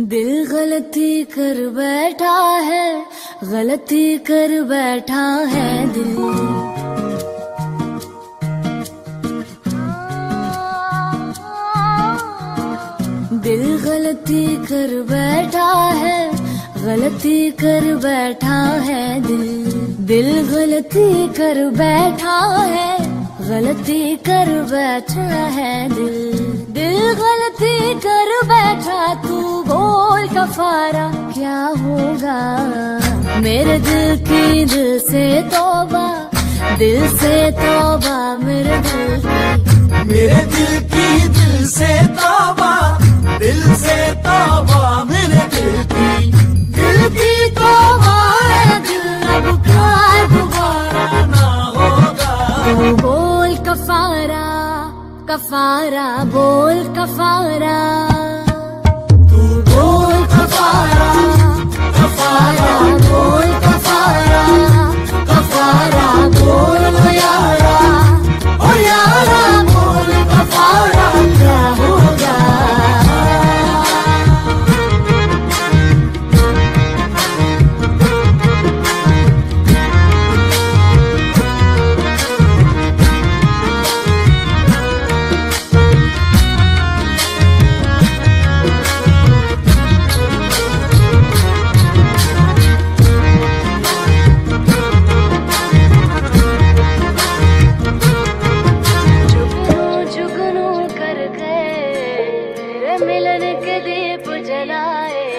दिल गलती कर बैठा है, गलती कर बैठा है दिल। दिल गलती कर बैठा है, गलती कर बैठा है दिल। दिल गलती कर बैठा है, गलती कर बैठा है दिल। दिल गलती कर बैठा कफारा क्या होगा? मेरे दिल की दिल से तोबा दिल से तोबा मेरे दिल की। मेरे दिल की दिल से तोबा दिल से तोबा मेरे दिल की। दिल की तोबा है दिल अब प्यार दोबारा ना होगा। तू बोल कफारा कफारा बोल कफारा। मिलन के दीप जलाए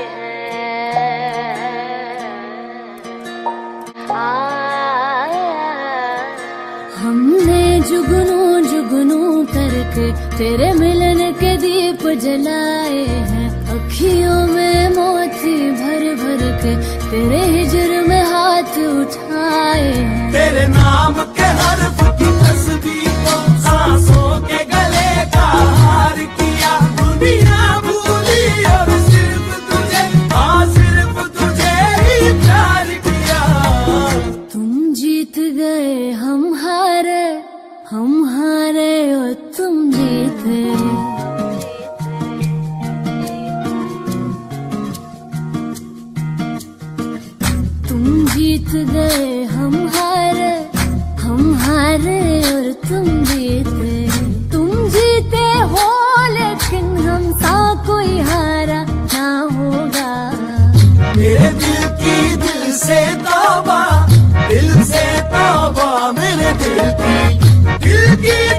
हमने जुगनू जुगनू करके तेरे मिलन के दीप जलाए हैं। अखियों में मोती भर भर के तेरे हिजर में हाथ उठाए हैं। तेरे नाम के तुम जीत गए, हम हारे हम हारे और तुम जीते। तुम जीत गए, हम हारे हम हारे और तुम जीते। तुम जीते हो, लेकिन हम सा कोई हारा ना होगा। मेरे दिल की दिल से तौबा Thank you.